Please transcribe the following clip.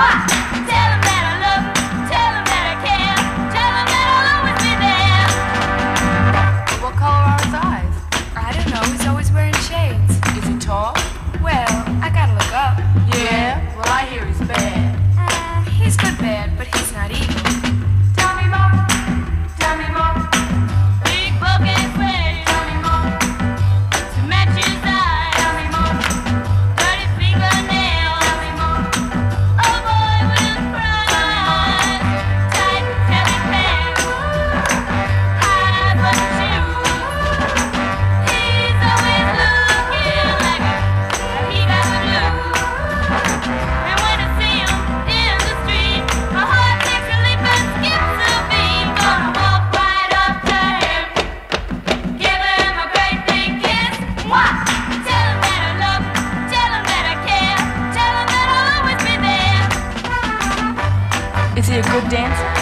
One. Is he a good dancer?